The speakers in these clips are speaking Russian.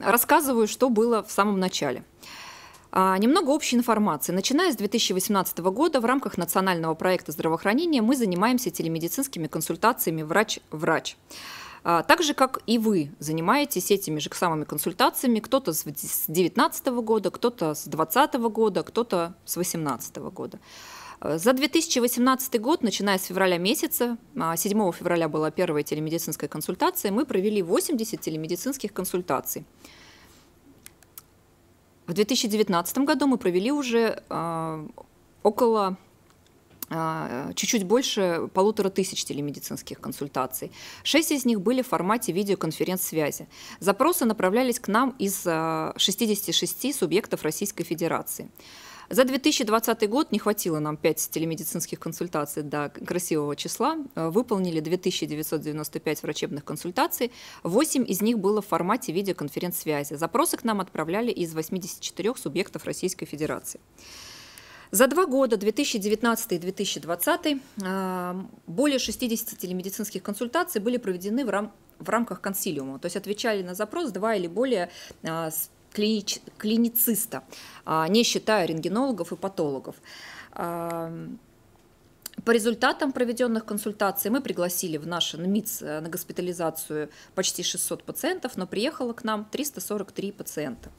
рассказываю, что было в самом начале. А, немного общей информации. Начиная с 2018 года в рамках национального проекта здравоохранения мы занимаемся телемедицинскими консультациями врач-врач. А, так же, как и вы занимаетесь этими же самыми консультациями, кто-то с 2019 года, кто-то с 2020 года, кто-то с 2018 года. А, за 2018 год, начиная с февраля месяца, 7 февраля была первая телемедицинская консультация, мы провели 80 телемедицинских консультаций. В 2019 году мы провели уже э, около э, чуть-чуть больше полутора тысяч телемедицинских консультаций. Шесть из них были в формате видеоконференц-связи. Запросы направлялись к нам из 66 а, субъектов Российской Федерации. За 2020 год не хватило нам 5 телемедицинских консультаций до красивого числа. Э, выполнили 2995 врачебных консультаций. 8 из них было в формате видеоконференц-связи. Запросы к нам отправляли из 84 субъектов Российской Федерации. За два года, 2019 и 2020, э, более 60 телемедицинских консультаций были проведены в, рам в рамках консилиума, то есть отвечали на запрос два или более э, клинич, клинициста, а, не считая рентгенологов и патологов. А, по результатам проведенных консультаций мы пригласили в наш НМИЦ э, на госпитализацию почти 600 пациентов, но приехало к нам 343 пациента.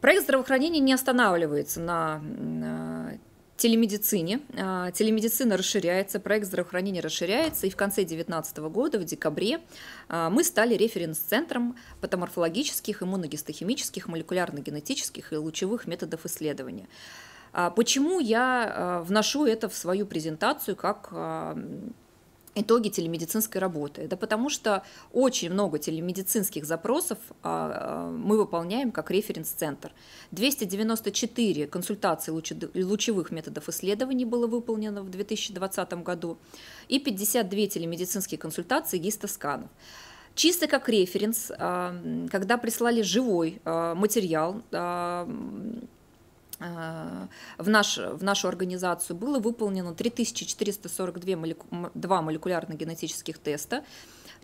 Проект здравоохранения не останавливается на телемедицине. А, телемедицина расширяется, проект здравоохранения расширяется, и в конце 2019 года, в декабре, а, мы стали референс-центром патоморфологических, иммуногистохимических, молекулярно-генетических и лучевых методов исследования. А, почему я вношу это в свою презентацию как итоги телемедицинской работы. Да потому что очень много телемедицинских запросов а, а, мы выполняем как референс-центр. 294 консультации лучевых методов исследований было выполнено в 2020 году и 52 телемедицинские консультации гистосканов. Чисто как референс, а, когда прислали живой материал, в, наш, в нашу организацию было выполнено 3442 молеку, молекулярно-генетических теста,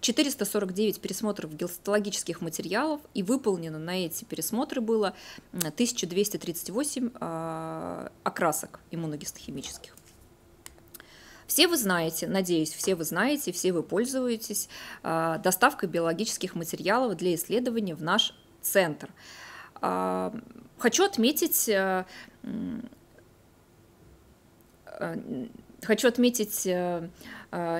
449 пересмотров гистологических материалов, и выполнено на эти пересмотры было 1238 э, окрасок иммуногистохимических. Все вы знаете, надеюсь, все вы знаете, все вы пользуетесь э, доставкой биологических материалов для исследования в наш центр. Хочу отметить э, э, хочу отметить э,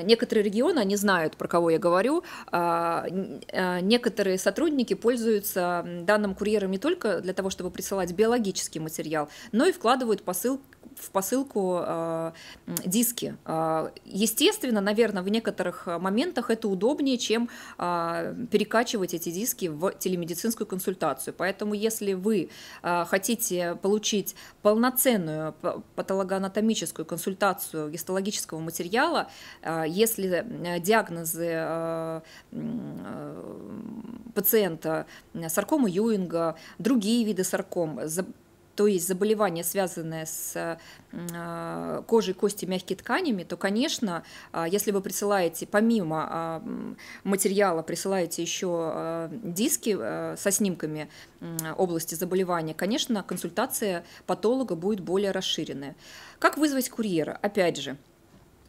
некоторые регионы, они знают, про кого я говорю. Некоторые сотрудники пользуются данным курьером не только для того, чтобы присылать биологический материал, но и вкладывают посыл в посылку э, диски. Э, естественно, наверное, в некоторых моментах это удобнее, чем э, перекачивать эти диски в телемедицинскую консультацию. Поэтому, если вы э, хотите получить полноценную патологоанатомическую консультацию гистологического материала, э, если диагнозы э, пациента саркома Юинга, другие виды сарком, то есть заболевание, связанное с а, кожей, кости, мягкими тканями, то, конечно, а, если вы присылаете, помимо а, материала, присылаете еще диски со снимками области заболевания, конечно, консультация патолога будет более расширенная. Как вызвать курьера? Опять же,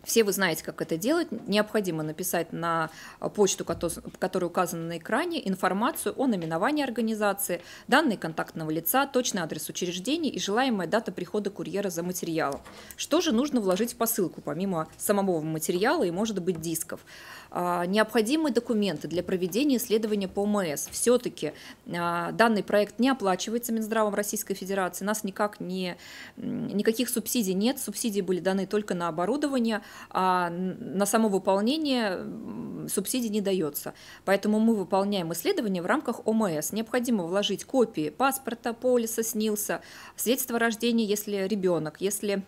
все вы знаете, как это делать. Необходимо написать на почту, которая указана на экране, информацию о наименовании организации, данные контактного лица, точный адрес учреждения и желаемая дата прихода курьера за материалом. Что же нужно вложить в посылку, помимо самого материала и, может быть, дисков? А, необходимые документы для проведения исследования по ОМС. Все-таки а, данный проект не оплачивается Минздравом Российской Федерации, нас никак не, никаких субсидий нет, субсидии были даны только на оборудование, а на само выполнение субсидий не дается. Поэтому мы выполняем исследования в рамках ОМС. Необходимо вложить копии паспорта, полиса, СНИЛСа, свидетельство о рождении, если ребенок, если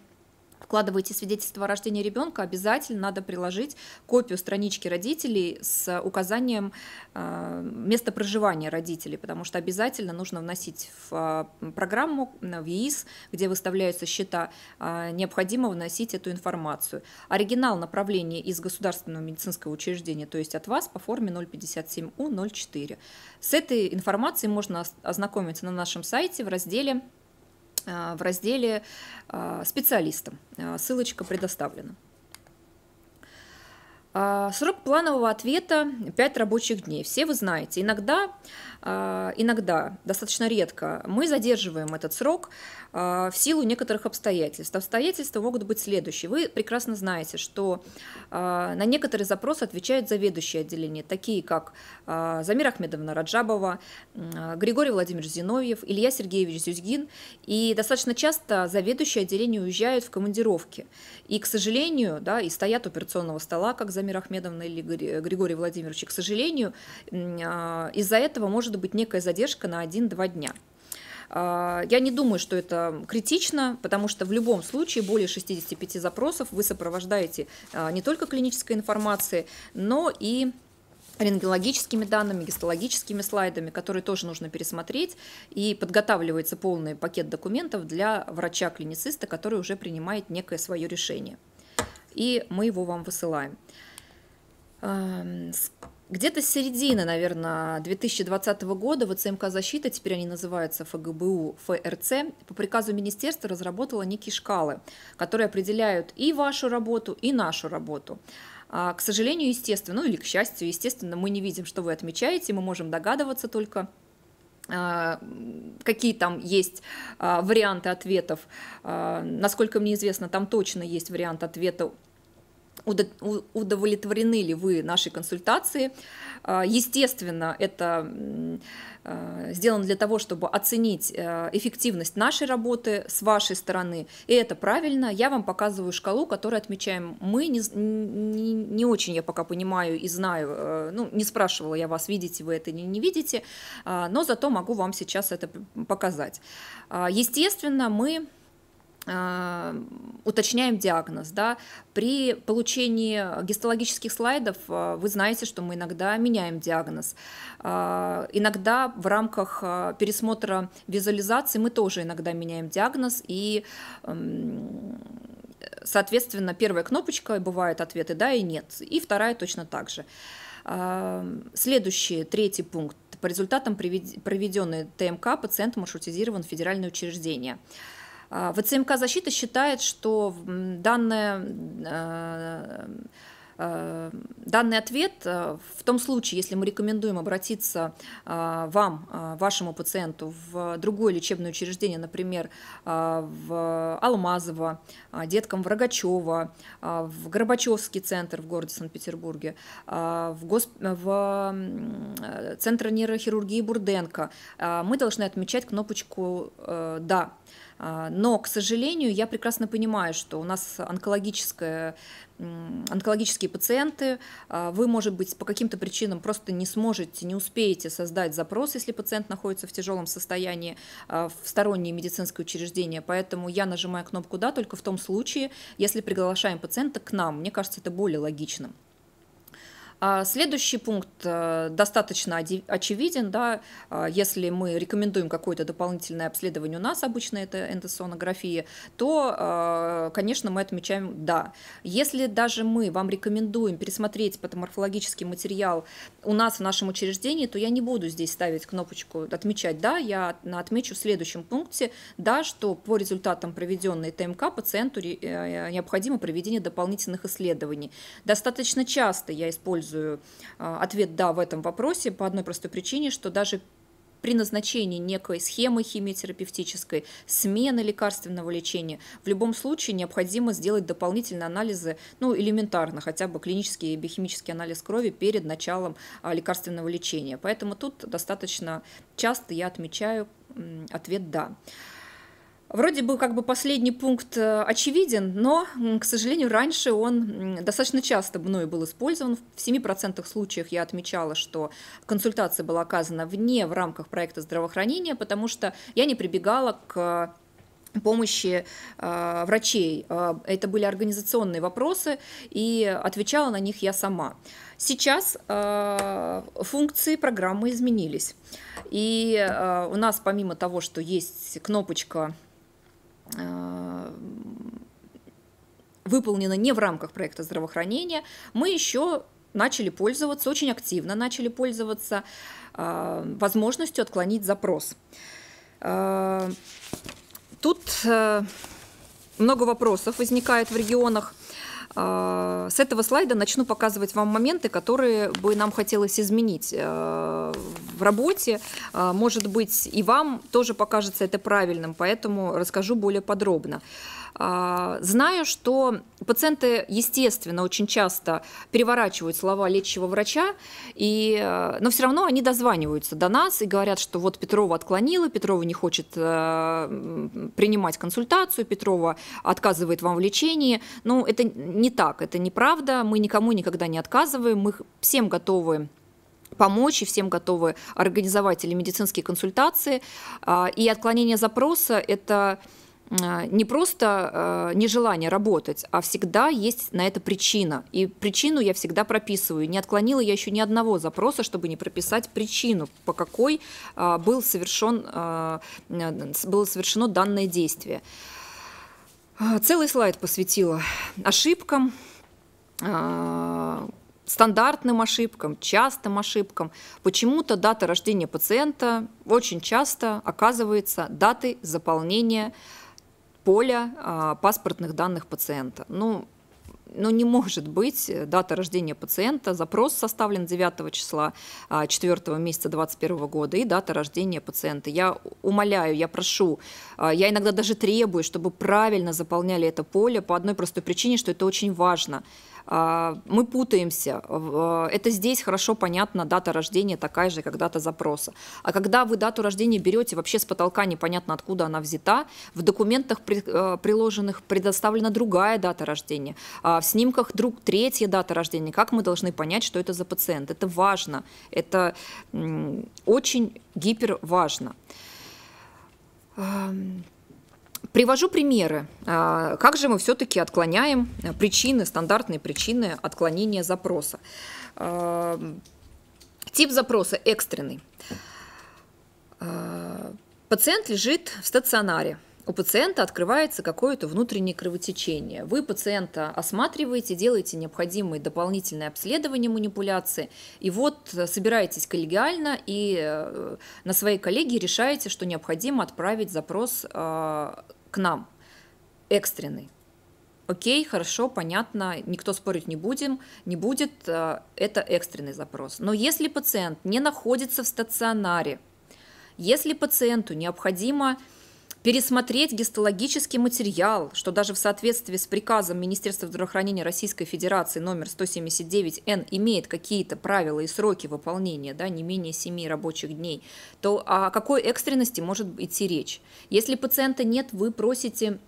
вкладываете свидетельство о рождении ребенка, обязательно надо приложить копию странички родителей с указанием э, места проживания родителей, потому что обязательно нужно вносить в э, программу, в ЕИС, где выставляются счета, э, необходимо вносить эту информацию. Оригинал направления из государственного медицинского учреждения, то есть от вас по форме 057У04. С этой информацией можно ознакомиться на нашем сайте в разделе в разделе специалистам. Ссылочка предоставлена. Срок планового ответа 5 рабочих дней. Все вы знаете, иногда, иногда, достаточно редко, мы задерживаем этот срок в силу некоторых обстоятельств. Обстоятельства могут быть следующие. Вы прекрасно знаете, что на некоторые запросы отвечают заведующие отделения, такие как Замир Ахмедовна Раджабова, Григорий Владимирович Зиновьев, Илья Сергеевич Зюзгин. И достаточно часто заведующие отделения уезжают в командировки. И, к сожалению, да, и стоят у операционного стола, как Замир Ахмедовна или Григория Владимировича, к сожалению, а, из-за этого может быть некая задержка на 1-2 дня. А, я не думаю, что это критично, потому что в любом случае более 65 запросов вы сопровождаете а, не только клинической информацией, но и рентгенологическими данными, гистологическими слайдами, которые тоже нужно пересмотреть, и подготавливается полный пакет документов для врача-клинициста, который уже принимает некое свое решение. И мы его вам высылаем. Где-то с середины, наверное, 2020 года ВЦМК «Защита», теперь они называются ФГБУ, ФРЦ, по приказу министерства разработала некие шкалы, которые определяют и вашу работу, и нашу работу. А, к сожалению, естественно, ну или к счастью, естественно, мы не видим, что вы отмечаете, мы можем догадываться только, а, какие там есть а, варианты ответов. Насколько мне известно, там точно есть вариант ответа удовлетворены ли вы нашей консультации. А, естественно, это а, сделано для того, чтобы оценить э, эффективность нашей работы с вашей стороны. И это правильно. Я вам показываю шкалу, которую отмечаем мы. Не, не, не очень я пока понимаю и знаю, э, ну, не спрашивала я вас, видите вы это или не видите, а, но зато могу вам сейчас это показать. Естественно, мы уточняем диагноз. Да. При получении гистологических слайдов э, вы знаете, что мы иногда меняем диагноз. Э, иногда в рамках пересмотра визуализации мы тоже иногда меняем диагноз и эм, соответственно, первая кнопочка бывает ответы «да» и «нет», и вторая точно так же. Следующий, третий пункт. По результатам проведенной ТМК пациент маршрутизирован в федеральное учреждение. А, ВЦМК «Защита» считает, что данное э, э, данный ответ э, в том случае, если мы рекомендуем обратиться вам, вашему пациенту, в другое лечебное учреждение, например, в Алмазово, деткам в Рогачево, в Горбачевский центр в городе Санкт-Петербурге, в, госп... в Центр нейрохирургии Бурденко, мы должны отмечать кнопочку «Да». А, но, к сожалению, я прекрасно понимаю, что у нас онкологическая онкологические пациенты, а, вы, может быть, по каким-то причинам просто не сможете, не успеете создать запрос, если пациент находится в тяжелом состоянии а, в стороннее медицинское учреждение. Поэтому я нажимаю кнопку «Да» только в том случае, если приглашаем пациента к нам. Мне кажется, это более логичным. А следующий пункт э, достаточно очевиден, да, а, если мы рекомендуем какое-то дополнительное обследование, у нас обычно это эндосонография, то, а, конечно, мы отмечаем «да». Если даже мы вам рекомендуем пересмотреть патоморфологический материал у нас в нашем учреждении, то я не буду здесь ставить кнопочку «отмечать «да», я отмечу в следующем пункте «да», что по результатам проведенной ТМК пациенту э, необходимо проведение дополнительных исследований. Достаточно часто я использую использую а, ответ «да» в этом вопросе по одной простой причине, что даже при назначении некой схемы химиотерапевтической, смены лекарственного лечения, в любом случае необходимо сделать дополнительные анализы, ну, элементарно, хотя бы клинический и биохимический анализ крови перед началом а, лекарственного лечения. Поэтому тут достаточно часто я отмечаю ответ «да». Вроде бы как бы последний пункт э, очевиден, но, к сожалению, раньше он достаточно часто мной был использован. В 7% случаев я отмечала, что консультация была оказана вне в рамках проекта здравоохранения, потому что я не прибегала к помощи э, врачей. Э, это были организационные вопросы, и отвечала на них я сама. Сейчас э, функции программы изменились. И э, у нас помимо того, что есть кнопочка э, выполнена не в рамках проекта здравоохранения, мы еще начали пользоваться, очень активно начали пользоваться э, возможностью отклонить запрос. Э, тут много вопросов возникает в регионах. Э, с этого слайда начну показывать вам моменты, которые бы нам хотелось изменить э, в работе. Э, может быть, и вам тоже покажется это правильным, поэтому расскажу более подробно. А, знаю, что пациенты, естественно, очень часто переворачивают слова лечащего врача, и, э, но все равно они дозваниваются до нас и говорят, что вот Петрова отклонила, Петрова не хочет э, принимать консультацию, Петрова отказывает вам в лечении. Ну, это не так, это неправда, мы никому никогда не отказываем, мы всем готовы помочь и всем готовы организовать телемедицинские консультации. А, и отклонение запроса – это не просто э, нежелание работать, а всегда есть на это причина. И причину я всегда прописываю. Не отклонила я еще ни одного запроса, чтобы не прописать причину, по какой э, был совершен, было совершено данное действие. Целый слайд посвятила ошибкам, стандартным ошибкам, частым ошибкам. Почему-то дата рождения пациента очень часто оказывается датой заполнения поля а, паспортных данных пациента. Ну, ну, не может быть дата рождения пациента, запрос составлен 9 числа 4 а, месяца 2021 года и дата рождения пациента. Я умоляю, я прошу, а, я иногда даже требую, чтобы правильно заполняли это поле по одной простой причине, что это очень важно. А, мы путаемся. Это здесь хорошо понятно, дата рождения такая же, как дата запроса. А когда вы дату рождения берете вообще с потолка, непонятно откуда она взята, в документах э, приложенных предоставлена другая дата рождения, а в снимках друг третья дата рождения. Как мы должны понять, что это за пациент? Это важно, это очень гиперважно. Привожу примеры. А, как же мы все-таки отклоняем причины, стандартные причины отклонения запроса? А, тип запроса экстренный. А, пациент лежит в стационаре. У пациента открывается какое-то внутреннее кровотечение. Вы пациента осматриваете, делаете необходимые дополнительные обследования манипуляции, и вот собираетесь коллегиально и э, на своей коллегии решаете, что необходимо отправить запрос нам экстренный. Окей, хорошо, понятно, никто спорить не будем, не будет, э, это экстренный запрос. Но если пациент не находится в стационаре, если пациенту необходимо пересмотреть гистологический материал, что даже в соответствии с приказом Министерства здравоохранения Российской Федерации номер 179Н имеет какие-то правила и сроки выполнения, да, не менее 7 рабочих дней, то о какой экстренности может идти речь? Если пациента нет, вы просите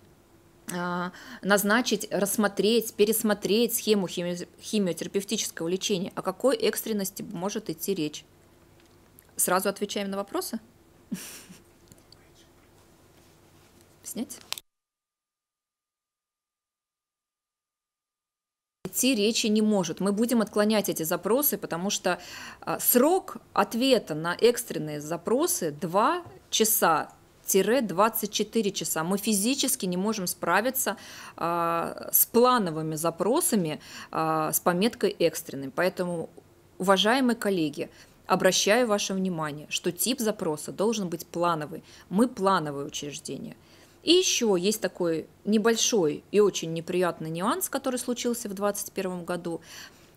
а, назначить, рассмотреть, пересмотреть схему химиотерапевтического лечения. О какой экстренности может идти речь? Сразу отвечаем на вопросы? Снять. идти речи не может. Мы будем отклонять эти запросы, потому что а, срок ответа на экстренные запросы 2 часа 24 часа. Мы физически не можем справиться а, с плановыми запросами а, с пометкой экстренный. Поэтому, уважаемые коллеги, обращаю ваше внимание, что тип запроса должен быть плановый. Мы плановое учреждение – и еще есть такой небольшой и очень неприятный нюанс, который случился в 2021 году.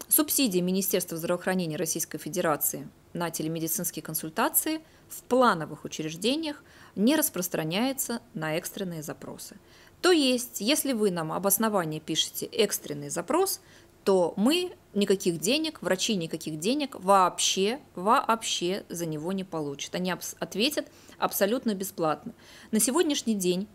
Субсидии Министерства здравоохранения Российской Федерации на телемедицинские консультации в плановых учреждениях не распространяется на экстренные запросы. То есть, если вы нам об основании пишете экстренный запрос, то мы никаких денег, врачи никаких денег вообще, вообще за него не получат. Они ответят абсолютно бесплатно. На сегодняшний день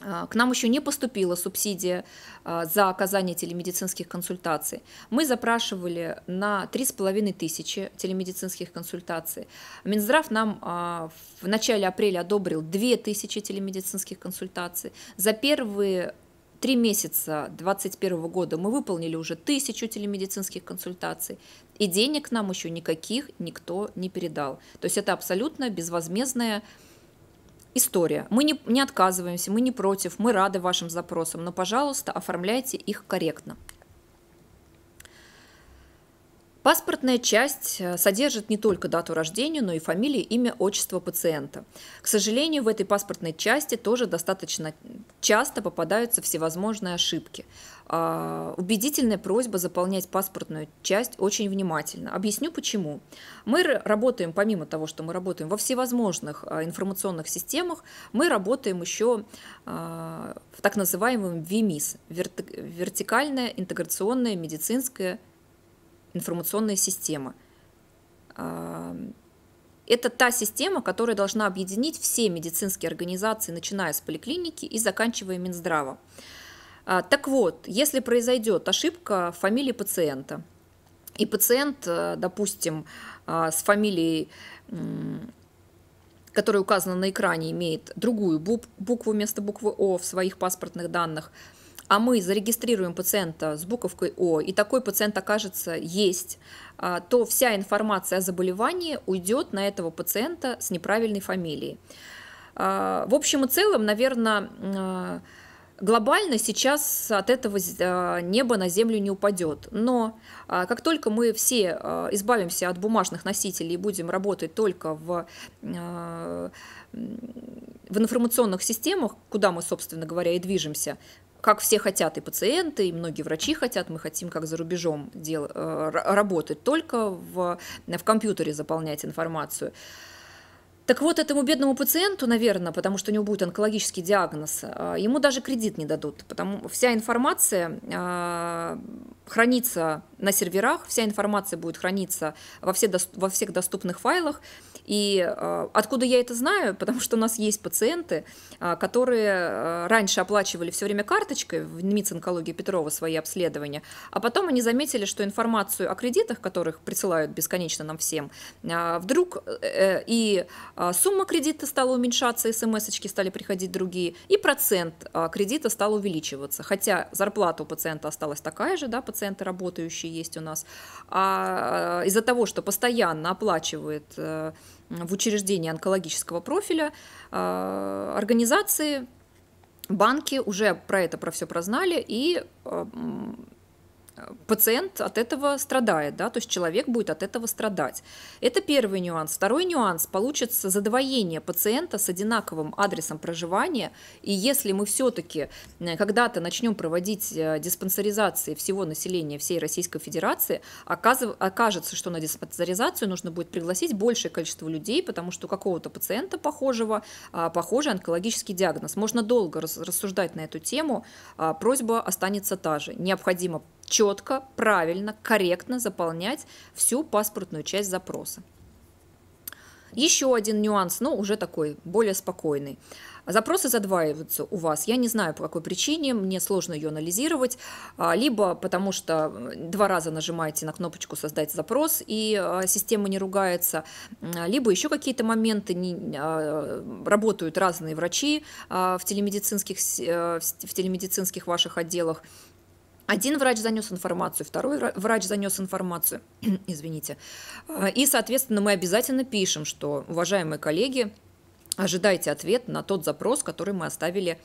а, к нам еще не поступила субсидия а, за оказание телемедицинских консультаций. Мы запрашивали на 3,5 тысячи телемедицинских консультаций. Минздрав нам а, в начале апреля одобрил 2 тысячи телемедицинских консультаций. За первые три месяца 2021 года мы выполнили уже тысячу телемедицинских консультаций, и денег нам еще никаких никто не передал. То есть это абсолютно безвозмездная история. Мы не, не отказываемся, мы не против, мы рады вашим запросам, но, пожалуйста, оформляйте их корректно. Паспортная часть э, содержит не только дату рождения, но и фамилию, имя, отчество пациента. К сожалению, в этой паспортной части тоже достаточно часто попадаются всевозможные ошибки. А, убедительная просьба заполнять паспортную часть очень внимательно. Объясню почему. Мы работаем, помимо того, что мы работаем во всевозможных а, информационных системах, мы работаем еще а, в так называемом ВИМИС, вертикальная интеграционная медицинская информационная система. Это та система, которая должна объединить все медицинские организации, начиная с поликлиники и заканчивая Минздрава. Так вот, если произойдет ошибка фамилии пациента, и пациент, э, допустим, с фамилией, которая указана на экране, имеет другую букву вместо буквы О в своих паспортных данных, а мы зарегистрируем пациента с буковкой О, и такой пациент окажется есть, а, то вся информация о заболевании уйдет на этого пациента с неправильной фамилией. А, в общем и целом, наверное, а, глобально сейчас от этого неба на землю не упадет. Но как только мы все избавимся от бумажных носителей и будем работать только в, в информационных системах, куда мы, собственно говоря, и движемся, как все хотят и пациенты, и многие врачи хотят, мы хотим, как за рубежом, дел, э, работать, только в, в компьютере заполнять информацию. Так вот, этому бедному пациенту, наверное, потому что у него будет онкологический диагноз, э, ему даже кредит не дадут, потому вся информация э, хранится на серверах, вся информация будет храниться во, все, во всех доступных файлах, и э, откуда я это знаю? Потому что у нас есть пациенты, э, которые э, раньше оплачивали все время карточкой в НИЦ онкологии Петрова свои обследования, а потом они заметили, что информацию о кредитах, которых присылают бесконечно нам всем, вдруг и сумма кредита стала уменьшаться, смс-очки стали приходить другие, и процент кредита стал увеличиваться. Хотя зарплата у пациента осталась такая же, да, пациенты работающие есть у нас, а из-за того, что постоянно оплачивает в учреждении онкологического профиля, а, организации, банки уже про это про все прознали и а, пациент от этого страдает, да, то есть человек будет от этого страдать. Это первый нюанс. Второй нюанс, получится задвоение пациента с одинаковым адресом проживания, и если мы все-таки э, когда-то начнем проводить э, диспансеризации всего населения всей Российской Федерации, окажется, что на диспансеризацию нужно будет пригласить большее количество людей, потому что у какого-то пациента похожего, а, похожий онкологический диагноз. Можно долго рассуждать на эту тему, а, просьба останется та же. Необходимо четко, правильно, корректно заполнять всю паспортную часть запроса. Еще один нюанс, но уже такой, более спокойный. Запросы задваиваются у вас. Я не знаю, по какой причине, мне сложно ее анализировать. А, либо потому что два раза нажимаете на кнопочку «Создать запрос» и а, система не ругается, либо еще какие-то моменты, а, работают разные врачи в телемедицинских, э, в телемедицинских ваших отделах, один врач занес информацию, второй врач занес информацию, извините. И, соответственно, мы обязательно пишем, что, уважаемые коллеги, ожидайте ответ на тот запрос, который мы оставили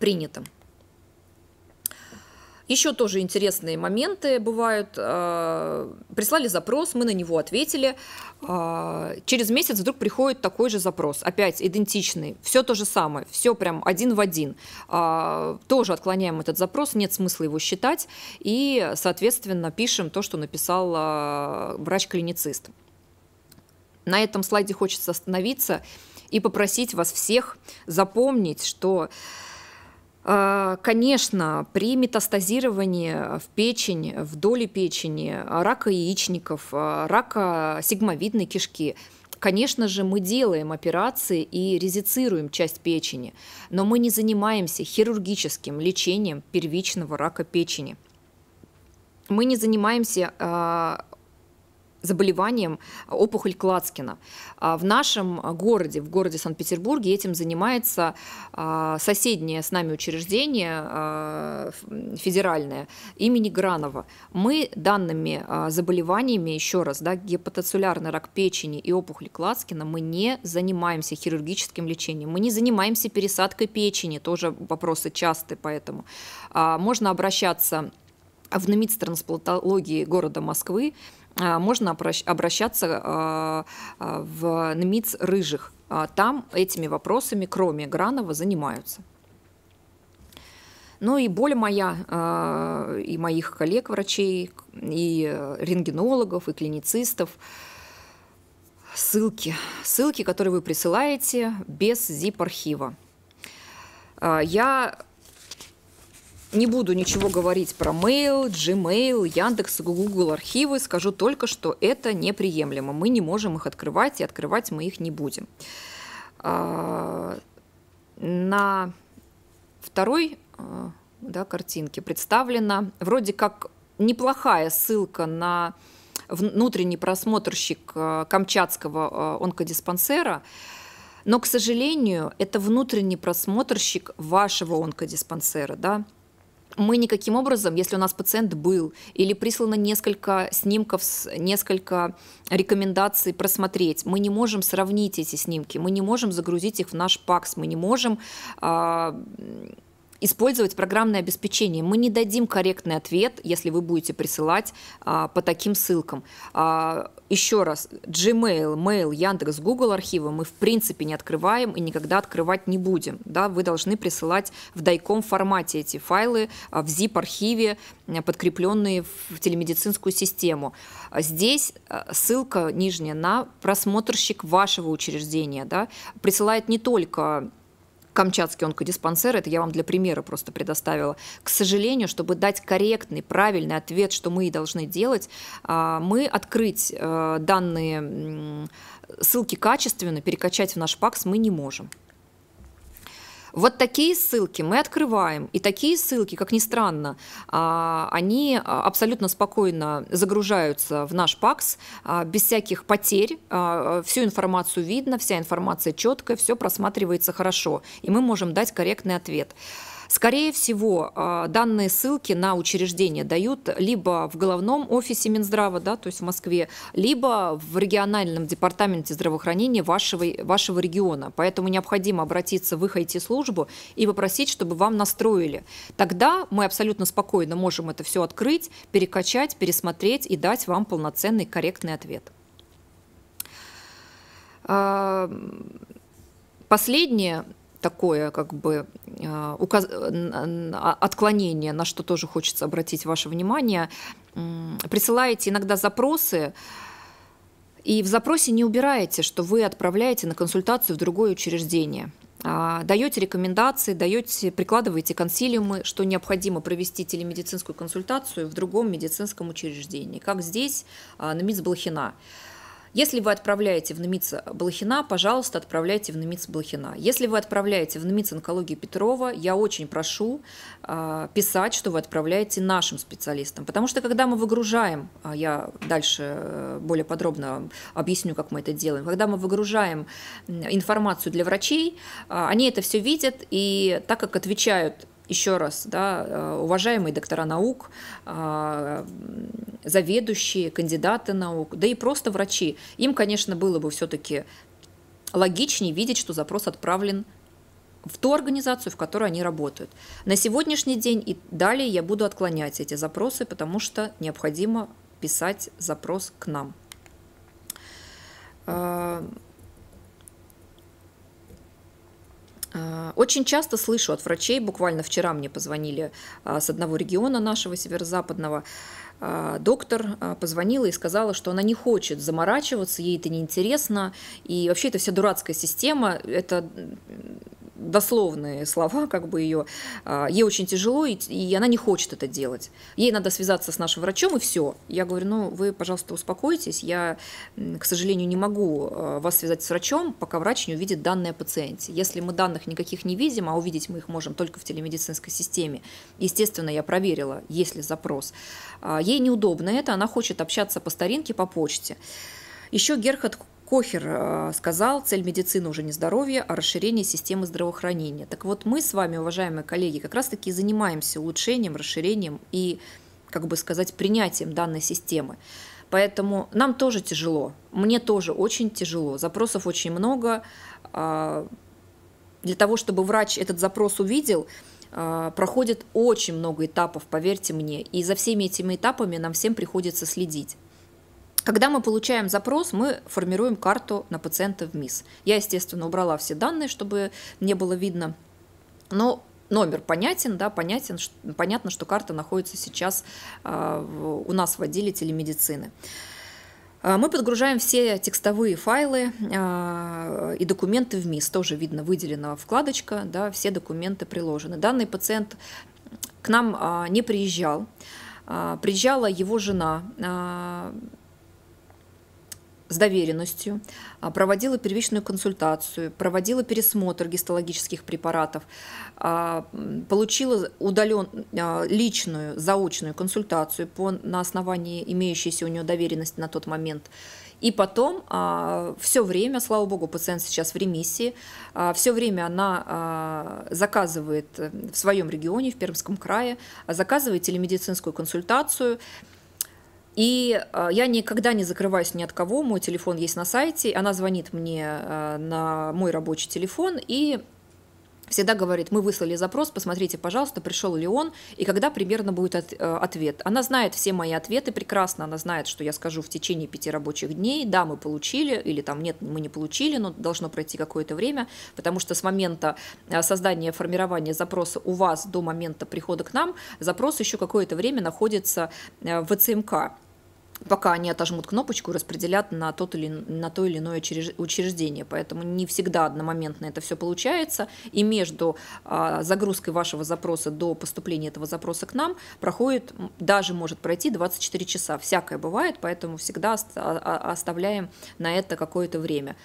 принятым. Еще тоже интересные моменты бывают. А, прислали запрос, мы на него ответили. А, через месяц вдруг приходит такой же запрос, опять идентичный, все то же самое, все прям один в один. А, тоже отклоняем этот запрос, нет смысла его считать, и, соответственно, пишем то, что написал врач-клиницист. На этом слайде хочется остановиться и попросить вас всех запомнить, что конечно, при метастазировании в печень, в доле печени, рака яичников, рака сигмовидной кишки, Конечно же, мы делаем операции и резицируем часть печени, но мы не занимаемся хирургическим лечением первичного рака печени. Мы не занимаемся а, заболеванием опухоль Клацкина. А в нашем городе, в городе Санкт-Петербурге, этим занимается а, соседнее с нами учреждение а, федеральное имени Гранова. Мы данными заболеваниями, еще раз, да, гепатоцеллярный рак печени и опухоль Клацкина, мы не занимаемся хирургическим лечением, мы не занимаемся пересадкой печени, тоже вопросы частые, поэтому можно обращаться в НМИЦ трансплантологии города Москвы, можно обращаться а, а, в НМИЦ рыжих. Там этими вопросами, кроме Гранова, занимаются. Ну и боль моя, и моих коллег-врачей, и рентгенологов, и клиницистов, ссылки, ссылки, которые вы присылаете без zip-архива. Я не буду ничего говорить про Mail, Gmail, Яндекс, Google архивы. Скажу только, что это неприемлемо. Мы не можем их открывать, и открывать мы их не будем. А, на второй а, да, картинке представлена вроде как неплохая ссылка на внутренний просмотрщик а, Камчатского онкодиспансера, но, к сожалению, это внутренний просмотрщик вашего онкодиспансера, да, мы никаким образом, если у нас пациент был или прислано несколько снимков, несколько рекомендаций просмотреть, мы не можем сравнить эти снимки, мы не можем загрузить их в наш ПАКС, мы не можем э, использовать программное обеспечение. Мы не дадим корректный ответ, если вы будете присылать а, по таким ссылкам. А, еще раз, Gmail, Mail, Яндекс, Google архивы мы в принципе не открываем и никогда открывать не будем. Да? Вы должны присылать в дайком формате эти файлы а, в zip-архиве, а, подкрепленные в телемедицинскую систему. Здесь а, ссылка нижняя на просмотрщик вашего учреждения. Да? Присылает не только Камчатский онкодиспансер, это я вам для примера просто предоставила. К сожалению, чтобы дать корректный, правильный ответ, что мы и должны делать, а, мы открыть э, данные ссылки качественно, перекачать в наш ПАКС мы не можем. Вот такие ссылки мы открываем, и такие ссылки, как ни странно, а, они абсолютно спокойно загружаются в наш ПАКС а, без всяких потерь, а, всю информацию видно, вся информация четкая, все просматривается хорошо, и мы можем дать корректный ответ. Скорее всего, а, данные ссылки на учреждения дают либо в головном офисе Минздрава, да, то есть в Москве, либо в региональном департаменте здравоохранения вашего, вашего региона. Поэтому необходимо обратиться в их IT-службу и попросить, чтобы вам настроили. Тогда мы абсолютно спокойно можем это все открыть, перекачать, пересмотреть и дать вам полноценный корректный ответ. А, последнее такое как бы а, указ... А, отклонение, на что тоже хочется обратить ваше внимание. Присылаете иногда запросы, и в запросе не убираете, что вы отправляете на консультацию в другое учреждение. А, даете рекомендации, даете, прикладываете консилиумы, что необходимо провести телемедицинскую консультацию в другом медицинском учреждении, как здесь на МИЦ Блохина. Если вы отправляете в НМИЦ Блохина, пожалуйста, отправляйте в НМИЦ Блохина. Если вы отправляете в НМИЦ онкологии Петрова, я очень прошу э, писать, что вы отправляете нашим специалистам. Потому что когда мы выгружаем, а я дальше э, более подробно объясню, как мы это делаем, когда мы выгружаем информацию для врачей, э, они это все видят, и так как отвечают еще раз, да, э, уважаемые доктора наук, э, заведующие, кандидаты наук, да и просто врачи, им, конечно, было бы все-таки логичнее видеть, что запрос отправлен в ту организацию, в которой они работают. На сегодняшний день и далее я буду отклонять эти запросы, потому что необходимо писать запрос к нам. Э, А, очень часто слышу от врачей, буквально вчера мне позвонили а, с одного региона нашего северо-западного, а, доктор позвонила и сказала, что она не хочет заморачиваться, ей это неинтересно, и вообще это вся дурацкая система, это дословные слова, как бы ее, а, ей очень тяжело, и, и она не хочет это делать. Ей надо связаться с нашим врачом, и все. Я говорю, ну, вы, пожалуйста, успокойтесь, я, к сожалению, не могу а, вас связать с врачом, пока врач не увидит данные о пациенте. Если мы данных никаких не видим, а увидеть мы их можем только в телемедицинской системе, естественно, я проверила, есть ли запрос. А, ей неудобно это, она хочет общаться по старинке, по почте. Еще Герхард Кохер э, сказал, цель медицины уже не здоровье, а расширение системы здравоохранения. Так вот, мы с вами, уважаемые коллеги, как раз-таки занимаемся улучшением, расширением и, как бы сказать, принятием данной системы. Поэтому нам тоже тяжело, мне тоже очень тяжело, запросов очень много. А, для того, чтобы врач этот запрос увидел, а, проходит очень много этапов, поверьте мне, и за всеми этими этапами нам всем приходится следить. Когда мы получаем запрос, мы формируем карту на пациента в МИС. Я, естественно, убрала все данные, чтобы не было видно. Но номер понятен, да, понятен, понятно, что карта находится сейчас а, у нас в отделе телемедицины. А, мы подгружаем все текстовые файлы а, и документы в МИС. Тоже видно, выделена вкладочка, да, все документы приложены. Данный пациент к нам не приезжал. Приезжала его жена с доверенностью, а, проводила первичную консультацию, проводила пересмотр гистологических препаратов, а, получила удален, а, личную заочную консультацию по, на основании имеющейся у нее доверенности на тот момент. И потом все время, слава богу, пациент сейчас в ремиссии, все время она заказывает в своем регионе, в Пермском крае, заказывает телемедицинскую консультацию, и э, я никогда не закрываюсь ни от кого, мой телефон есть на сайте, она звонит мне э, на мой рабочий телефон и всегда говорит, мы выслали запрос, посмотрите, пожалуйста, пришел ли он, и когда примерно будет от, э, ответ. Она знает все мои ответы прекрасно, она знает, что я скажу в течение пяти рабочих дней, да, мы получили, или там нет, мы не получили, но должно пройти какое-то время, потому что с момента создания, формирования запроса у вас до момента прихода к нам, запрос еще какое-то время находится в ЦМК пока они отожмут кнопочку, распределят на, тот или, на то или иное учреждение. Поэтому не всегда одномоментно это все получается. И между а, загрузкой вашего запроса до поступления этого запроса к нам проходит, даже может пройти 24 часа. Всякое бывает, поэтому всегда а, а, оставляем на это какое-то время.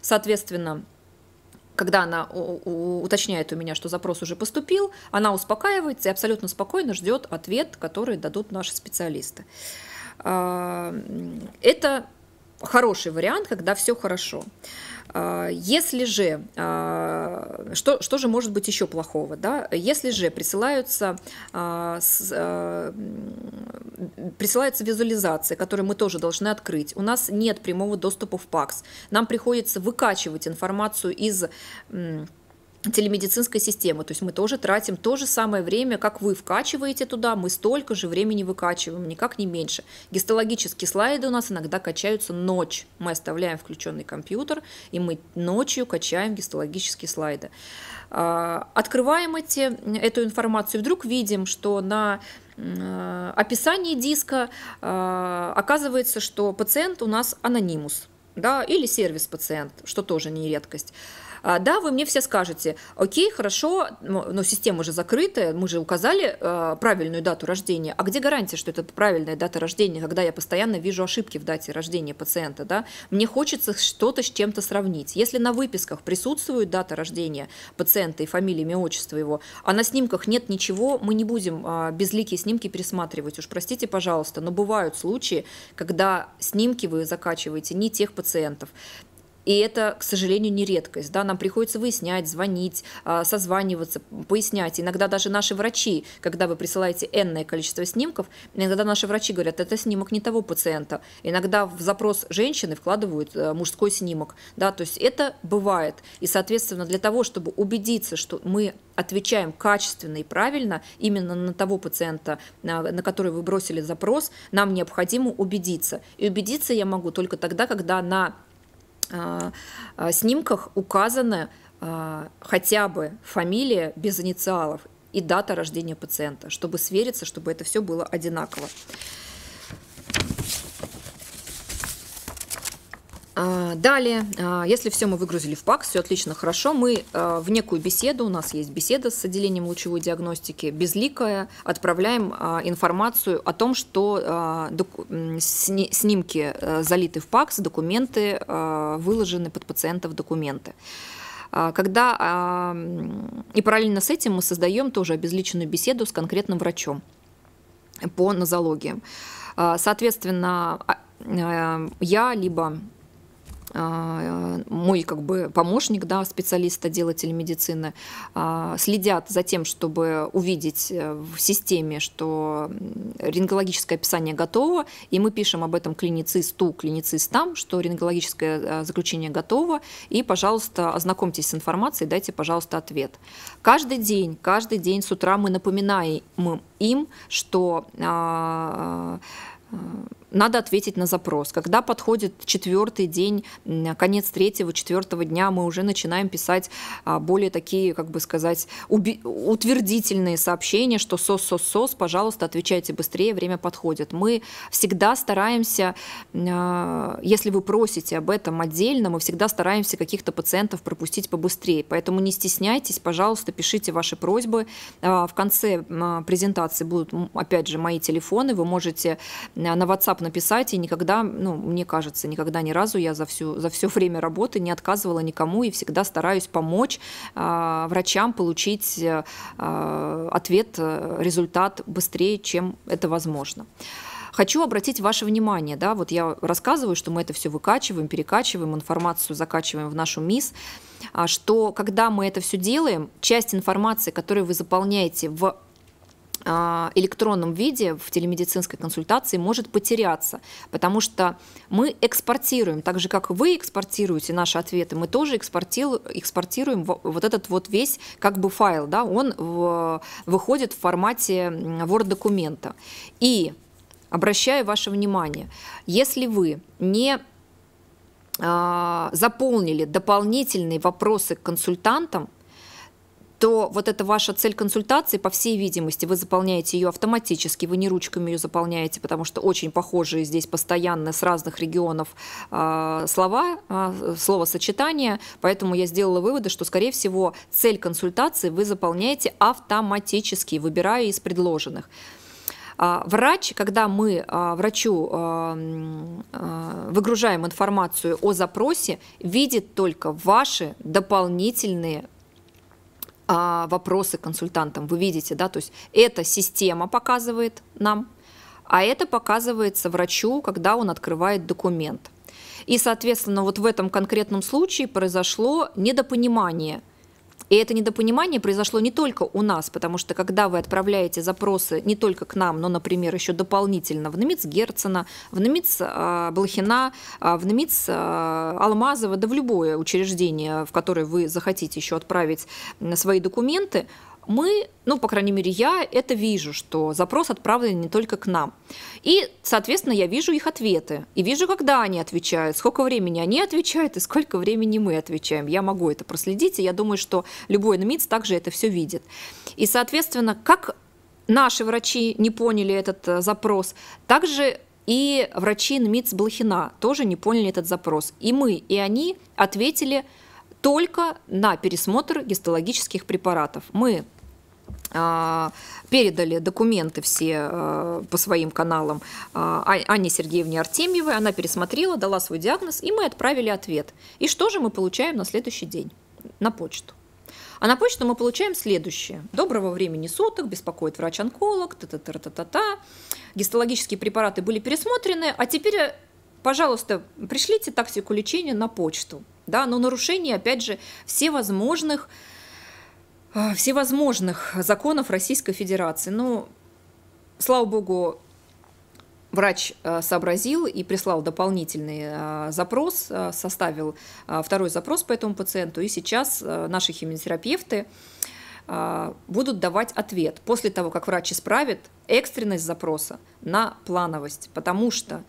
Соответственно, когда она уточняет у меня, что запрос уже поступил, она успокаивается и абсолютно спокойно ждет ответ, который дадут наши специалисты. А, это хороший вариант, когда все хорошо. А, если же, а, что, что же может быть еще плохого? Да? Если же присылаются, присылаются визуализации, которые мы тоже должны открыть, у нас нет прямого доступа в ПАКС, нам приходится выкачивать информацию из телемедицинской системы. То есть мы тоже тратим то же самое время, как вы вкачиваете туда, мы столько же времени выкачиваем, никак не меньше. Гистологические слайды у нас иногда качаются ночь. Мы оставляем включенный компьютер, и мы ночью качаем гистологические слайды. А, открываем эти, эту информацию, вдруг видим, что на описании диска а, оказывается, что пациент у нас анонимус, да, или сервис пациент, что тоже не редкость. А, да, вы мне все скажете, окей, хорошо, но система уже закрытая, мы же указали а, правильную дату рождения. А где гарантия, что это правильная дата рождения, когда я постоянно вижу ошибки в дате рождения пациента? Да? Мне хочется что-то с чем-то сравнить. Если на выписках присутствует дата рождения пациента и фамилия, имя, отчество его, а на снимках нет ничего, мы не будем а, безликие снимки пересматривать. Уж простите, пожалуйста, но бывают случаи, когда снимки вы закачиваете не тех пациентов. И это, к сожалению, не редкость. Да? Нам приходится выяснять, звонить, а, созваниваться, пояснять. Иногда даже наши врачи, когда вы присылаете энное количество снимков, иногда наши врачи говорят, это снимок не того пациента. Иногда в запрос женщины вкладывают э, мужской снимок. Да? То есть это бывает. И, соответственно, для того, чтобы убедиться, что мы отвечаем качественно и правильно именно на того пациента, на, на который вы бросили запрос, нам необходимо убедиться. И убедиться я могу только тогда, когда на снимках указана а, хотя бы фамилия без инициалов и дата рождения пациента, чтобы свериться, чтобы это все было одинаково. А, далее, а, если все мы выгрузили в ПАК, все отлично, хорошо, мы а, в некую беседу, у нас есть беседа с отделением лучевой диагностики, безликая, отправляем информацию о том, что снимки залиты в ПАКС, документы выложены под пациентов документы. Когда и параллельно с этим мы создаем тоже обезличенную беседу с конкретным врачом по нозологиям. Соответственно, я либо мой как бы помощник, да, специалист отдела телемедицины, а, следят за тем, чтобы увидеть э, в системе, что рентгенологическое описание готово, и мы пишем об этом клиницисту, клиницистам, что рентгенологическое э, заключение готово, и, пожалуйста, ознакомьтесь с информацией, дайте, пожалуйста, ответ. Каждый день, каждый день с утра мы напоминаем им, что а, надо ответить на запрос. Когда подходит четвертый день, конец третьего, четвертого дня, мы уже начинаем писать а, более такие, как бы сказать, утвердительные сообщения, что СОС, СОС, СОС, пожалуйста, отвечайте быстрее, время подходит. Мы всегда стараемся, а, если вы просите об этом отдельно, мы всегда стараемся каких-то пациентов пропустить побыстрее. Поэтому не стесняйтесь, пожалуйста, пишите ваши просьбы. А, в конце презентации будут, опять же, мои телефоны, вы можете на WhatsApp написать, и никогда, ну, мне кажется, никогда ни разу я за, всю, за все время работы не отказывала никому и всегда стараюсь помочь э, врачам получить э, ответ, результат быстрее, чем это возможно. Хочу обратить ваше внимание, да, вот я рассказываю, что мы это все выкачиваем, перекачиваем, информацию закачиваем в нашу МИС, а что когда мы это все делаем, часть информации, которую вы заполняете в электронном виде в телемедицинской консультации может потеряться, потому что мы экспортируем, так же как вы экспортируете наши ответы, мы тоже экспортируем вот этот вот весь как бы файл, да, он в, выходит в формате Word документа. И обращаю ваше внимание, если вы не а, заполнили дополнительные вопросы к консультантам, то вот эта ваша цель консультации, по всей видимости, вы заполняете ее автоматически, вы не ручками ее заполняете, потому что очень похожие здесь постоянно с разных регионов э, слова, э, словосочетания, поэтому я сделала выводы, что, скорее всего, цель консультации вы заполняете автоматически, выбирая из предложенных. Врач, когда мы врачу выгружаем информацию о запросе, видит только ваши дополнительные а, вопросы консультантам. Вы видите, да, то есть эта система показывает нам, а это показывается врачу, когда он открывает документ. И, соответственно, вот в этом конкретном случае произошло недопонимание – и это недопонимание произошло не только у нас, потому что когда вы отправляете запросы не только к нам, но, например, еще дополнительно в НМИЦ Герцена, в НМИЦ э, Блохина, э, в НМИЦ э, Алмазова, да в любое учреждение, в которое вы захотите еще отправить свои документы, мы, ну, по крайней мере, я это вижу, что запрос отправлен не только к нам. И, соответственно, я вижу их ответы. И вижу, когда они отвечают, сколько времени они отвечают и сколько времени мы отвечаем. Я могу это проследить, и я думаю, что любой НМИЦ также это все видит. И, соответственно, как наши врачи не поняли этот э, запрос, также и врачи НМИЦ Блохина тоже не поняли этот запрос. И мы, и они ответили только на пересмотр гистологических препаратов. Мы передали документы все а, по своим каналам а, Анне Сергеевне Артемьевой, она пересмотрела, дала свой диагноз, и мы отправили ответ. И что же мы получаем на следующий день? На почту. А на почту мы получаем следующее. Доброго времени суток, беспокоит врач-онколог, та-та-та-та-та. Гистологические препараты были пересмотрены, а теперь, пожалуйста, пришлите тактику лечения на почту. Да, но нарушение, опять же, всевозможных возможных а, всевозможных законов Российской Федерации. Ну, слава богу, врач а, сообразил и прислал дополнительный а, запрос, составил второй запрос по этому пациенту, и сейчас наши химиотерапевты будут давать ответ после того, как врач исправит экстренность запроса на плановость, потому что а,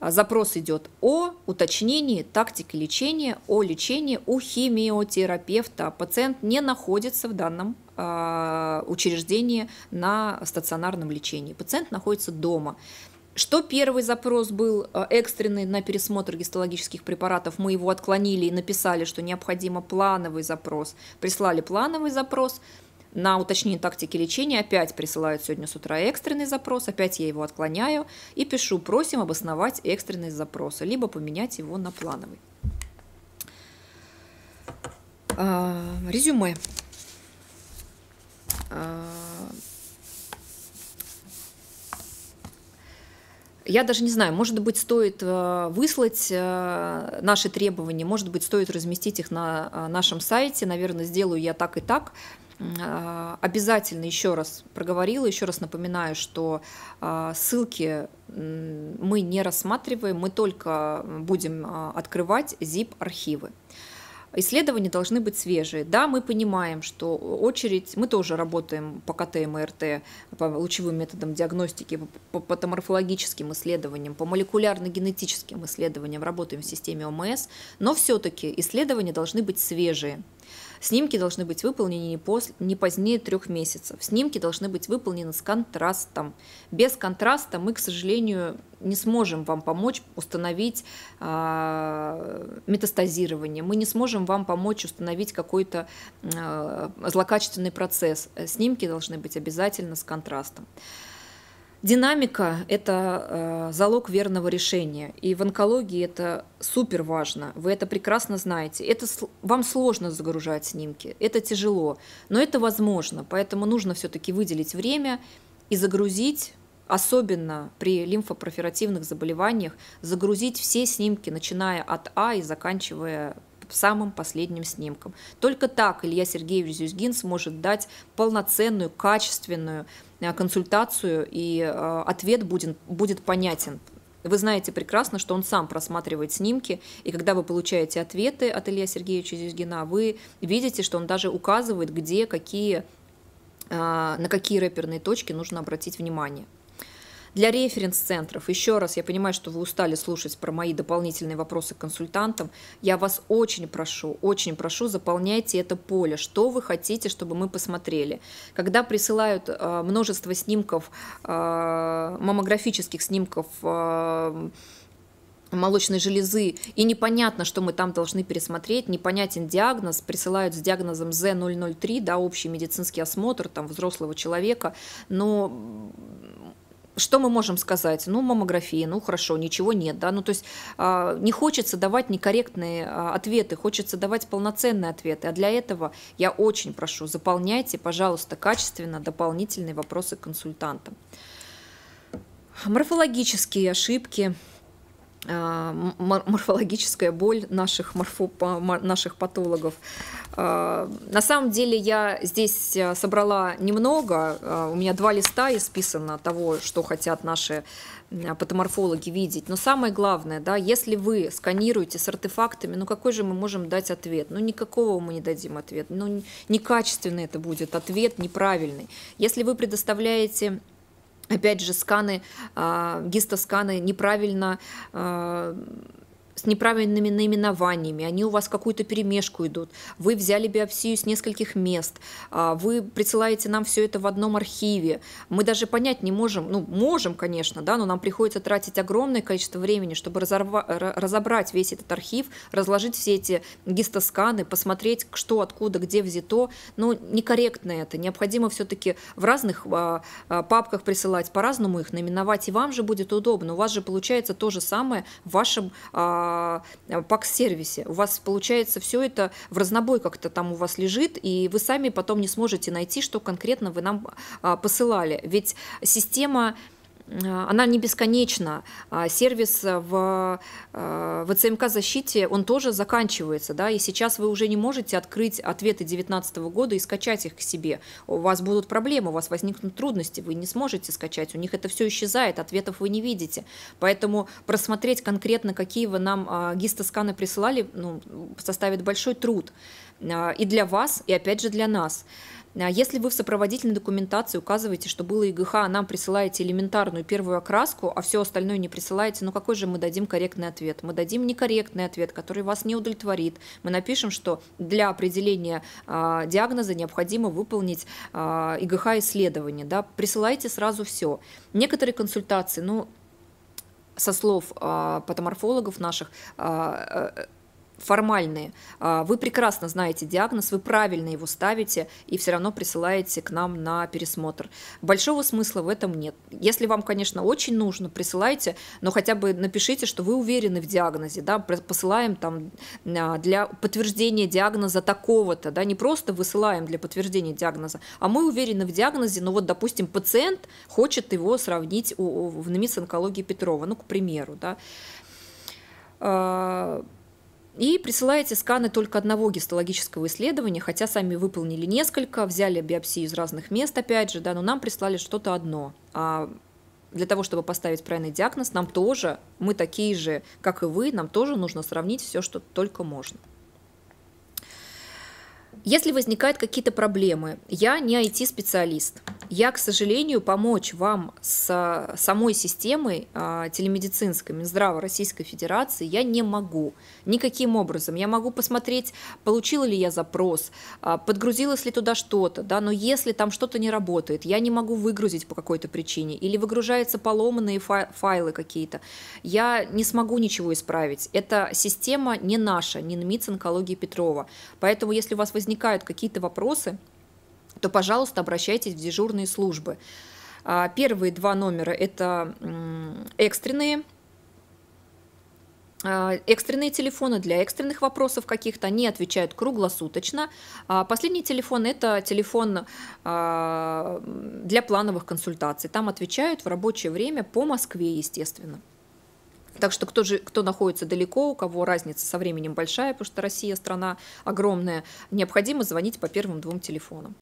запрос идет о уточнении тактики лечения, о лечении у химиотерапевта. Пациент не находится в данном а, учреждении на стационарном лечении. Пациент находится дома. что первый запрос был э, экстренный на пересмотр гистологических препаратов, мы его отклонили и написали, что необходимо плановый запрос. Прислали плановый запрос, на уточнение тактики лечения опять присылают сегодня с утра экстренный запрос, опять я его отклоняю и пишу, просим обосновать экстренный запрос, либо поменять его на плановый. А, резюме. А, Я даже не знаю, может быть, стоит э, выслать э, наши требования, может быть, стоит разместить их на э, нашем сайте. Наверное, сделаю я так и так. Обязательно еще раз проговорила, еще раз напоминаю, что ссылки мы не рассматриваем, мы только будем открывать zip-архивы. Исследования должны быть свежие. Да, мы понимаем, что очередь, мы тоже работаем по КТ МРТ, по лучевым методам диагностики, по патоморфологическим исследованиям, по молекулярно-генетическим исследованиям, работаем в системе ОМС, но все-таки исследования должны быть свежие. Снимки должны быть выполнены не, после, не позднее трех месяцев. Снимки должны быть выполнены с контрастом. Без контраста мы, к сожалению, не сможем вам помочь установить э, метастазирование, мы не сможем вам помочь установить какой-то э, злокачественный процесс. Снимки должны быть обязательно с контрастом. Динамика – это э, залог верного решения. И в онкологии это супер важно. Вы это прекрасно знаете. Это, вам сложно загружать снимки, это тяжело, но это возможно. Поэтому нужно все-таки выделить время и загрузить особенно при лимфопроферативных заболеваниях, загрузить все снимки, начиная от А и заканчивая самым последним снимком. Только так Илья Сергеевич Зюзгин сможет дать полноценную, качественную консультацию, и э, ответ будет, будет понятен. Вы знаете прекрасно, что он сам просматривает снимки, и когда вы получаете ответы от Илья Сергеевича Зюзгина, вы видите, что он даже указывает, где, какие, э, на какие рэперные точки нужно обратить внимание. Для референс-центров, еще раз, я понимаю, что вы устали слушать про мои дополнительные вопросы к консультантам, я вас очень прошу, очень прошу, заполняйте это поле, что вы хотите, чтобы мы посмотрели. Когда присылают э, множество снимков, э, маммографических снимков, э, молочной железы, и непонятно, что мы там должны пересмотреть, непонятен диагноз, присылают с диагнозом Z003, да, общий медицинский осмотр там, взрослого человека, но что мы можем сказать? Ну, маммография, ну, хорошо, ничего нет, да, ну, то есть э, не хочется давать некорректные э, ответы, хочется давать полноценные ответы, а для этого я очень прошу, заполняйте, пожалуйста, качественно дополнительные вопросы к консультантам. Морфологические ошибки, морфологическая боль наших, морфо, наших патологов. А, на самом деле я здесь а, собрала немного, у меня два листа исписано того, что хотят наши патоморфологи видеть. Но самое главное, да, если вы сканируете с артефактами, ну какой же мы можем дать ответ? Ну никакого мы не дадим ответ. Ну некачественный это будет ответ, неправильный. Если вы предоставляете опять же, сканы, а, гистосканы неправильно а, с неправильными наименованиями, они у вас какую-то перемешку идут, вы взяли биопсию с нескольких мест, а, вы присылаете нам все это в одном архиве, мы даже понять не можем, ну, можем, конечно, да, но нам приходится тратить огромное количество времени, чтобы разорва, разобрать весь этот архив, разложить все эти гистосканы, посмотреть, что, откуда, где взято, ну, некорректно это, необходимо все-таки в разных а, а, папках присылать, по-разному их наименовать, и вам же будет удобно, у вас же получается то же самое в вашем пакс-сервисе. У вас получается все это в разнобой как-то там у вас лежит, и вы сами потом не сможете найти, что конкретно вы нам а, посылали. Ведь система она не бесконечна. А сервис в, э, в ЦМК защите, он тоже заканчивается, да, и сейчас вы уже не можете открыть ответы 2019 года и скачать их к себе. У вас будут проблемы, у вас возникнут трудности, вы не сможете скачать, у них это все исчезает, ответов вы не видите. Поэтому просмотреть конкретно, какие вы нам а, гистосканы присылали, ну, составит большой труд а, и для вас, и опять же для нас. А если вы в сопроводительной документации указываете, что было ИГХ, а нам присылаете элементарную первую окраску, а все остальное не присылаете, ну какой же мы дадим корректный ответ? Мы дадим некорректный ответ, который вас не удовлетворит. Мы напишем, что для определения э, диагноза необходимо выполнить э, ИГХ-исследование. Да? Присылайте сразу все. Некоторые консультации, ну, со слов патоморфологов наших, формальные. А, вы прекрасно знаете диагноз, вы правильно его ставите и все равно присылаете к нам на пересмотр. Большого смысла в этом нет. Если вам, конечно, очень нужно, присылайте, но хотя бы напишите, что вы уверены в диагнозе, да, посылаем там а, для подтверждения диагноза такого-то, да, не просто высылаем для подтверждения диагноза, а мы уверены в диагнозе, но вот, допустим, пациент хочет его сравнить в НМИС онкологии Петрова, ну, к примеру, да, а, и присылаете сканы только одного гистологического исследования, хотя сами выполнили несколько, взяли биопсии из разных мест, опять же, да, но нам прислали что-то одно. А для того, чтобы поставить правильный диагноз, нам тоже, мы такие же, как и вы, нам тоже нужно сравнить все, что только можно. Если возникают какие-то проблемы, я не IT-специалист. Я, к сожалению, помочь вам с самой системой а, телемедицинской Минздрава Российской Федерации я не могу. Никаким образом. Я могу посмотреть, получила ли я запрос, а, подгрузилось ли туда что-то, да, но если там что-то не работает, я не могу выгрузить по какой-то причине, или выгружаются поломанные файлы какие-то, я не смогу ничего исправить. Эта система не наша, не НМИЦ онкологии Петрова. Поэтому, если у вас возникает возникают какие-то вопросы, то, пожалуйста, обращайтесь в дежурные службы. А, первые два номера – это экстренные, а, экстренные телефоны для экстренных вопросов каких-то, они отвечают круглосуточно. А последний телефон – это телефон для плановых консультаций. Там отвечают в рабочее время по Москве, естественно. Так что кто, же, кто находится далеко, у кого разница со временем большая, потому что Россия страна огромная, необходимо звонить по первым двум телефонам.